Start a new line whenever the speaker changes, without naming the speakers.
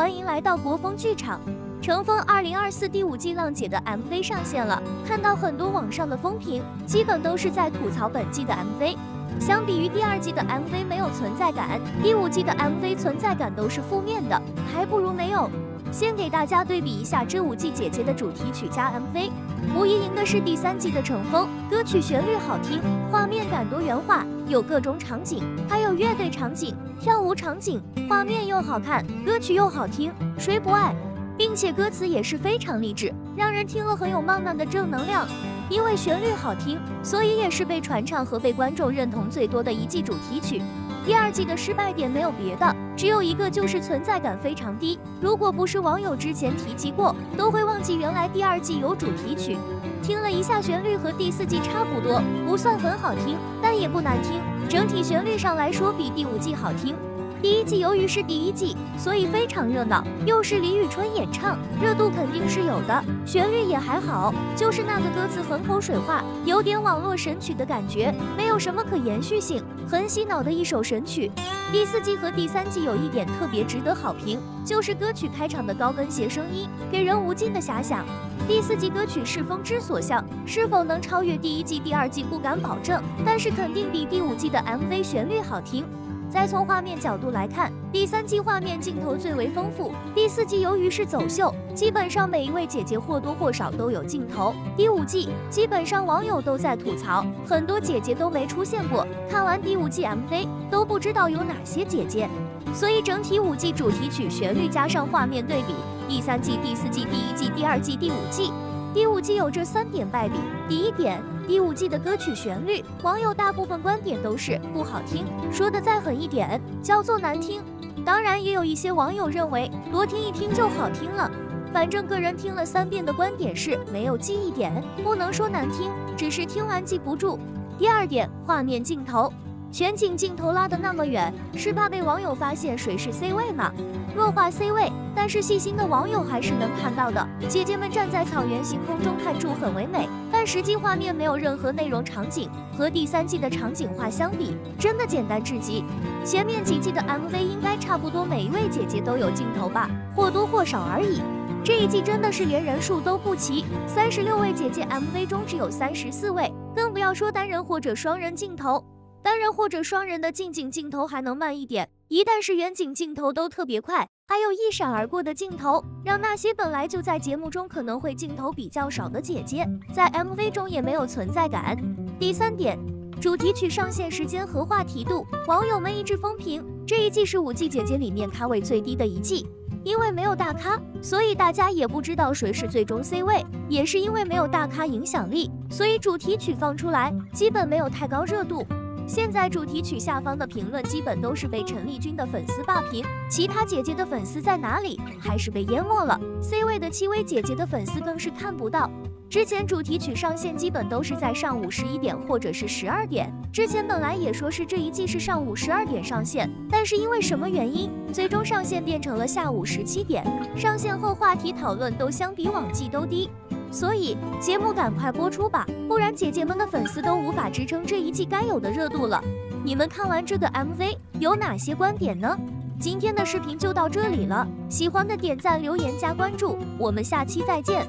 欢迎来到国风剧场。乘风二零二四第五季浪姐的 mv 上线了看到很多网上的风评基本都是在吐槽本季的 mv 相比于第二季的 mv 没有存在感第五季的 mv 存在感都是负面的还不如没有。先给大家对比一下这五季姐姐的主题曲加 MV，无疑赢的是第三季的乘风。歌曲旋律好听，画面感多元化，有各种场景，还有乐队场景、跳舞场景，画面又好看，歌曲又好听，谁不爱？并且歌词也是非常励志，让人听了很有满满的正能量。因为旋律好听，所以也是被传唱和被观众认同最多的一季主题曲。第二季的失败点没有别的，只有一个，就是存在感非常低。如果不是网友之前提及过，都会忘记原来第二季有主题曲。听了一下旋律和第四季差不多，不算很好听，但也不难听。整体旋律上来说，比第五季好听。第一季由于是第一季，所以非常热闹，又是李宇春演唱，热度肯定是有的。旋律也还好，就是那个歌词很口水化，有点网络神曲的感觉，没有什么可延续性，很洗脑的一首神曲。第四季和第三季有一点特别值得好评，就是歌曲开场的高跟鞋声音，给人无尽的遐想。第四季歌曲是风之所向，是否能超越第一季、第二季不敢保证，但是肯定比第五季的 MV 旋律好听。再从画面角度来看，第三季画面镜头最为丰富。第四季由于是走秀，基本上每一位姐姐或多或少都有镜头。第五季基本上网友都在吐槽，很多姐姐都没出现过。看完第五季 MV 都不知道有哪些姐姐，所以整体五季主题曲旋律加上画面对比，第三季、第四季、第一季、第二季、第五季。第五季有这三点败笔。第一点，第五季的歌曲旋律，网友大部分观点都是不好听，说的再狠一点，叫做难听。当然，也有一些网友认为多听一听就好听了。反正个人听了三遍的观点是没有记忆点，不能说难听，只是听完记不住。第二点，画面镜头。全景镜头拉得那么远，是怕被网友发现谁是 C 位吗？弱化 C 位，但是细心的网友还是能看到的。姐姐们站在草原星空中看住很唯美，但实际画面没有任何内容场景，和第三季的场景画相比，真的简单至极。前面几季的 MV 应该差不多每一位姐姐都有镜头吧，或多或少而已。这一季真的是连人数都不齐，三十六位姐姐 MV 中只有三十四位，更不要说单人或者双人镜头。单人或者双人的近景镜头还能慢一点，一旦是远景镜头都特别快，还有一闪而过的镜头，让那些本来就在节目中可能会镜头比较少的姐姐，在 MV 中也没有存在感。第三点，主题曲上线时间和话题度，网友们一致风评，这一季是五季姐姐里面咖位最低的一季，因为没有大咖，所以大家也不知道谁是最终 C 位，也是因为没有大咖影响力，所以主题曲放出来基本没有太高热度。现在主题曲下方的评论基本都是被陈丽君的粉丝霸屏，其他姐姐的粉丝在哪里？还是被淹没了？C 位的戚薇姐姐的粉丝更是看不到。之前主题曲上线基本都是在上午十一点或者是十二点，之前本来也说是这一季是上午十二点上线，但是因为什么原因，最终上线变成了下午十七点。上线后话题讨论都相比往季都低。所以节目赶快播出吧，不然姐姐们的粉丝都无法支撑这一季该有的热度了。你们看完这个 MV 有哪些观点呢？今天的视频就到这里了，喜欢的点赞、留言、加关注，我们下期再见。